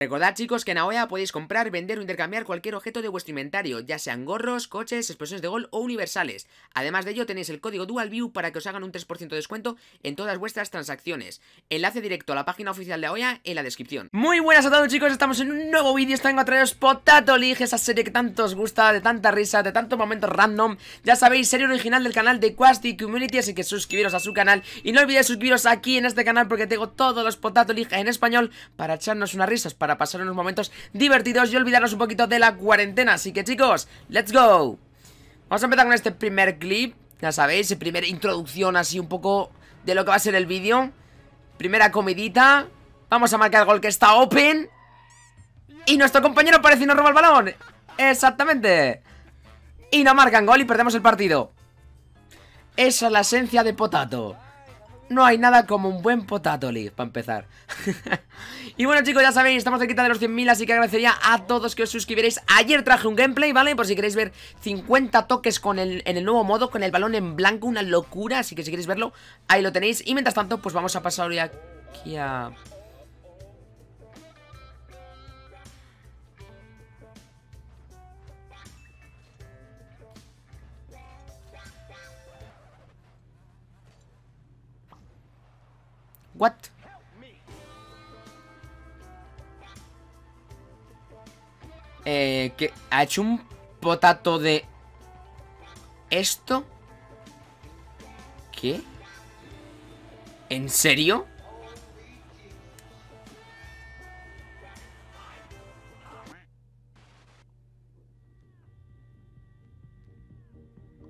Recordad chicos que en Aoya podéis comprar, vender o intercambiar cualquier objeto de vuestro inventario, ya sean gorros, coches, explosiones de gol o universales. Además de ello tenéis el código DualView para que os hagan un 3% de descuento en todas vuestras transacciones. Enlace directo a la página oficial de Aoya en la descripción. Muy buenas a todos chicos, estamos en un nuevo vídeo, estoy a traeros Potato League, esa serie que tanto os gusta, de tanta risa, de tantos momentos random. Ya sabéis, serie original del canal de Quasty Community, así que suscribiros a su canal y no olvidéis suscribiros aquí en este canal porque tengo todos los Potato League en español para echarnos unas risas, para pasar unos momentos divertidos y olvidarnos un poquito de la cuarentena. Así que chicos, let's go. Vamos a empezar con este primer clip. Ya sabéis, primera introducción así un poco de lo que va a ser el vídeo. Primera comidita. Vamos a marcar el gol que está open. Y nuestro compañero parece y nos roba el balón. Exactamente. Y no marcan gol y perdemos el partido. Esa es la esencia de Potato. No hay nada como un buen Potato League, para empezar. Y bueno chicos, ya sabéis, estamos cerquita de los 100.000 Así que agradecería a todos que os suscribiréis Ayer traje un gameplay, ¿vale? Por si queréis ver 50 toques con el, en el nuevo modo Con el balón en blanco, una locura Así que si queréis verlo, ahí lo tenéis. Y mientras tanto, pues vamos a pasar hoy aquí a... What? Eh, que ha hecho un potato de esto. ¿Qué? ¿En serio?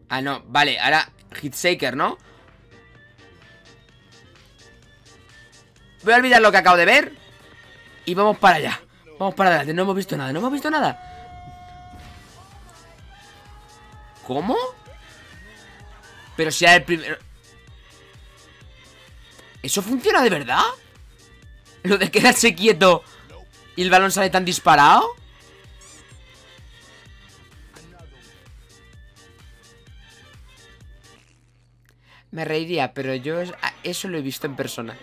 Ah, no, vale, ahora Hitsaker, ¿no? Voy a olvidar lo que acabo de ver Y vamos para allá. Vamos para adelante, no hemos visto nada, no hemos visto nada. ¿Cómo? Pero si era el primero ¿Eso funciona de verdad? Lo de quedarse quieto Y el balón sale tan disparado Me reiría, pero yo eso lo he visto en persona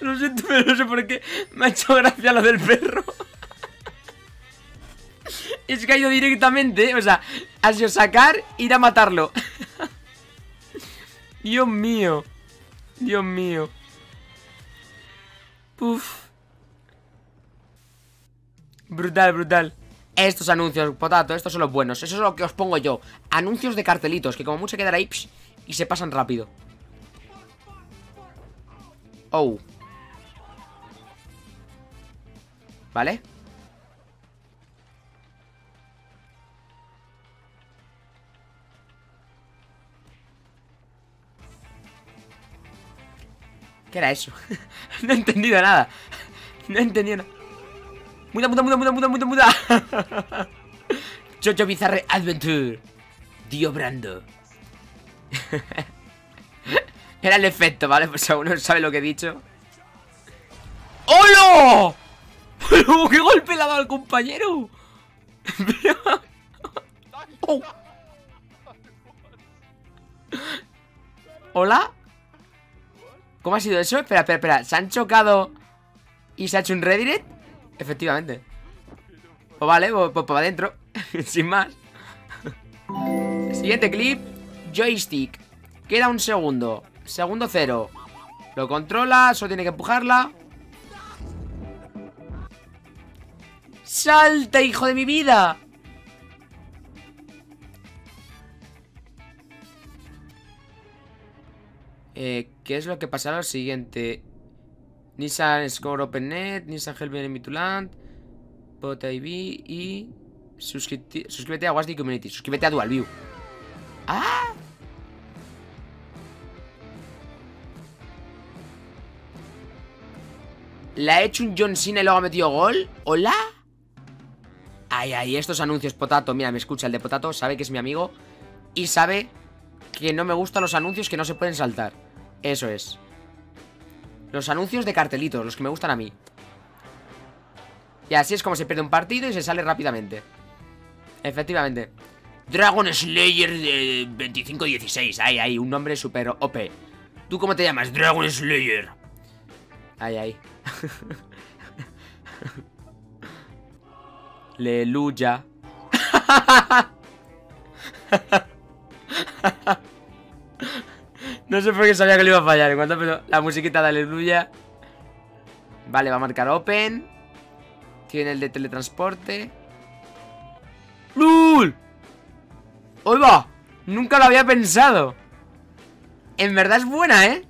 Lo siento, pero no sé por qué me ha hecho gracia lo del perro. Es que ha ido directamente, o sea, ha sido sacar, ir a matarlo. Dios mío. Dios mío. Uf. Brutal, brutal. Estos anuncios, potato, estos son los buenos. Eso es lo que os pongo yo. Anuncios de cartelitos, que como mucho quedan ahí y se pasan rápido. Oh. ¿Vale? ¿Qué era eso? no he entendido nada No he entendido nada Muda, muda, muda, muda, muda, muda, muda Jojo Bizarre Adventure Dio Brando Era el efecto, ¿vale? Pues aún no sabe lo que he dicho ¡Hola! qué golpe le ha dado al compañero! Oh. ¿Hola? ¿Cómo ha sido eso? Espera, espera, espera ¿Se han chocado y se ha hecho un redirect? Efectivamente Pues vale, pues, pues para adentro Sin más Siguiente clip Joystick Queda un segundo Segundo cero Lo controla, solo tiene que empujarla ¡Salta, hijo de mi vida! Eh, ¿Qué es lo que pasará lo siguiente? Nissan Score OpenNet, Nissan Help Mituland, PotIV y... Suscríbete a Wasdy Community, suscríbete a DualView. ¡Ah! ¿Le ha hecho un John Cena y luego ha metido gol? ¿Hola? Ay, ay, estos anuncios, Potato Mira, me escucha, el de Potato sabe que es mi amigo Y sabe que no me gustan los anuncios que no se pueden saltar Eso es Los anuncios de cartelitos, los que me gustan a mí Y así es como se pierde un partido y se sale rápidamente Efectivamente Dragon Slayer de 2516. Ahí, ahí, un nombre súper OP. ¿Tú cómo te llamas? Dragon Slayer. Ahí, ahí. Aleluya. no sé por qué sabía que le iba a fallar. En cuanto pero la musiquita de Aleluya. Vale, va a marcar Open. Tiene el de teletransporte. ¡Lul! ¡Hoy va! Nunca lo había pensado. En verdad es buena, ¿eh?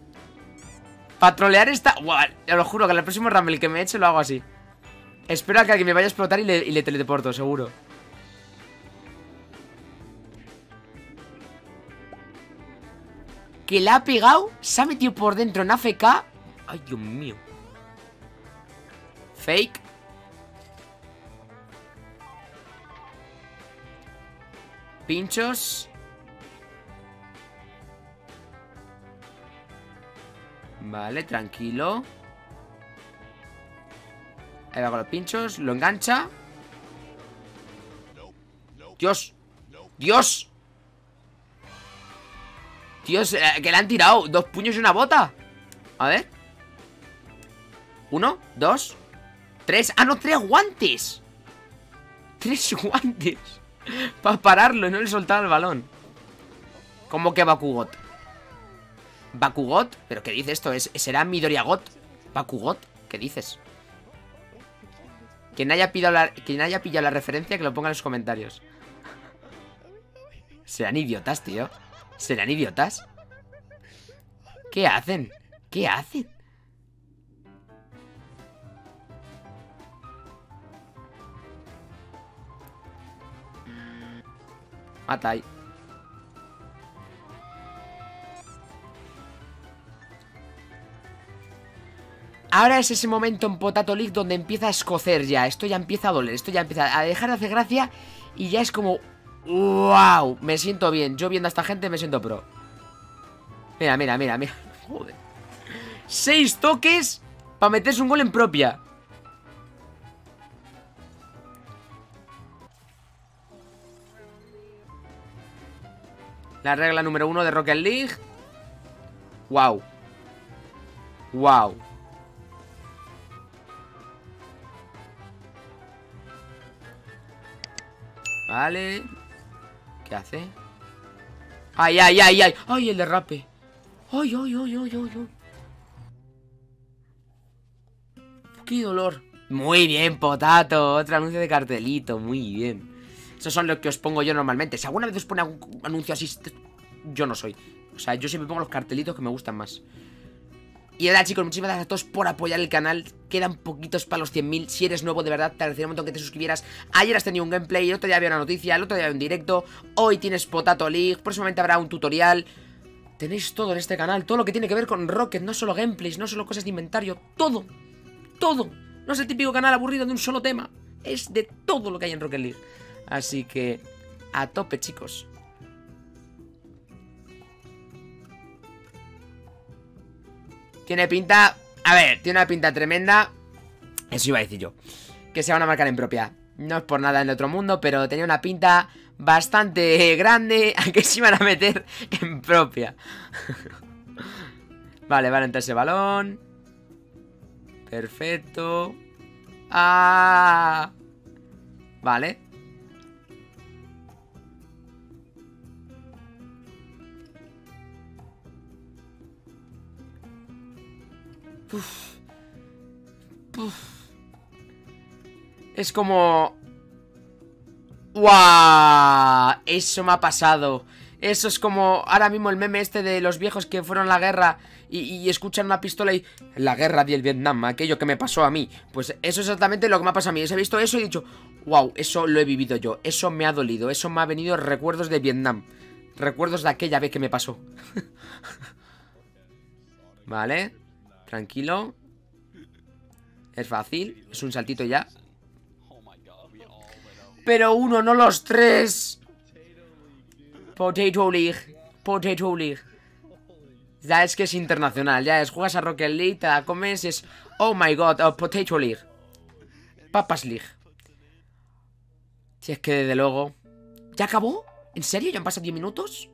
Patrolear esta... Buah, te lo juro que el próximo Rumble que me eche lo hago así. Espero a que alguien me vaya a explotar y le, y le seguro. Que la ha pegado, se ha metido por dentro en AFK. Ay, Dios mío. Fake. Pinchos. Vale, tranquilo. Ahí va con los pinchos, lo engancha. Dios. Dios. Dios, eh, que le han tirado dos puños y una bota. A ver. Uno, dos, tres. Ah, no, tres guantes. Tres guantes. Para pararlo, no le soltaba el balón. ¿Cómo que Bakugot? ¿Bakugot? ¿Pero qué dice esto? ¿Es, ¿Será Midoriagot? ¿Bakugot? ¿Qué dices? Quien haya, pillado la, la referencia que lo ponga en los comentarios. Serán idiotas, tío. ¿Serán idiotas? ¿Qué hacen? ¿Qué hacen? Mata. Ahora es ese momento en Potato League donde empieza a escocer ya. Esto ya empieza a doler, esto ya empieza a dejar de hacer gracia y ya es como... ¡Wow! Me siento bien. Yo viendo a esta gente me siento pro. Mira, mira, mira, mira. Joder. Seis toques para meterse un gol en propia. La regla número uno de Rocket League. Wow. Wow. Vale. ¿Qué hace? ¡Ay, ay, ay, ay! ¡Ay, el derrape! ¡Ay, ay, ay, ay, ay! ay. ¡Qué dolor! Muy bien, potato. Otro anuncio de cartelito. Muy bien. Esos son los que os pongo yo normalmente. Si alguna vez os pone algún anuncio así, yo no soy. O sea, yo siempre pongo los cartelitos que me gustan más. Y ahora chicos, muchísimas gracias a todos por apoyar el canal. Quedan poquitos para los 100.000 Si eres nuevo, de verdad, te agradecería un montón que te suscribieras. Ayer has tenido un gameplay, el otro día había una noticia El otro día había un directo. Hoy tienes Potato League Próximamente habrá un tutorial. Tenéis todo en este canal Todo lo que tiene que ver con Rocket No solo gameplays, no solo cosas de inventario Todo, todo. No es el típico canal aburrido de un solo tema Es de todo lo que hay en Rocket League. Así que, a tope chicos Tiene pinta... A ver, tiene una pinta tremenda. Eso iba a decir yo. Que se van a marcar en propia. No es por nada en el otro mundo, pero tenía una pinta bastante grande a que se iban a meter en propia. vale, vale, entrar ese balón. Perfecto. Ah. Vale. Es como... ¡Wow! Eso me ha pasado. Eso es como ahora mismo el meme este de los viejos que fueron a la guerra y, escuchan una pistola y... La guerra del Vietnam, aquello que me pasó a mí. Pues eso es exactamente lo que me ha pasado a mí. He visto eso y he dicho, wow, eso lo he vivido yo. Eso me ha dolido. Eso me ha venido recuerdos de Vietnam. Recuerdos de aquella vez que me pasó. vale. Tranquilo. Es fácil. Es un saltito ya. Pero uno, no los tres. Potato League. Potato League. Ya es que es internacional. Ya es, juegas a Rocket League, te la comes es... Oh my god, oh, Potato League. Papas League. Si es que desde luego... ¿Ya acabó? ¿En serio? ¿Ya han pasado 10 minutos?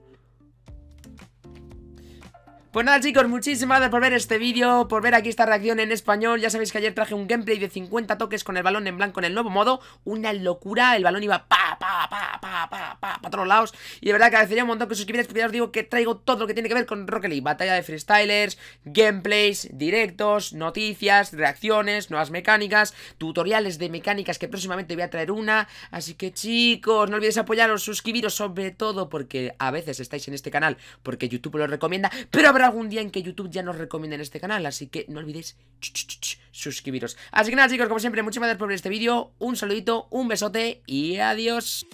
Pues nada chicos, muchísimas gracias por ver este vídeo, por ver aquí esta reacción en español. Ya sabéis que ayer traje un gameplay de 50 toques con el balón en blanco en el nuevo modo. Una locura, el balón iba pa, pa, pa, pa, pa, pa, pa todos lados. Y de verdad que agradecería un montón que suscribierais porque ya os digo que traigo todo lo que tiene que ver con Rocket League. Batalla de freestylers, gameplays, directos, noticias, reacciones, nuevas mecánicas Tutoriales de mecánicas que próximamente voy a traer una. Así que chicos, no olvidéis apoyaros, suscribiros sobre todo porque a veces estáis en este canal porque YouTube lo recomienda Pero habrá algún día en que YouTube ya nos recomiende en este canal, así que no olvidéis suscribiros. Así que nada chicos, como siempre, muchas gracias por ver este vídeo, un saludito, un besote y adiós.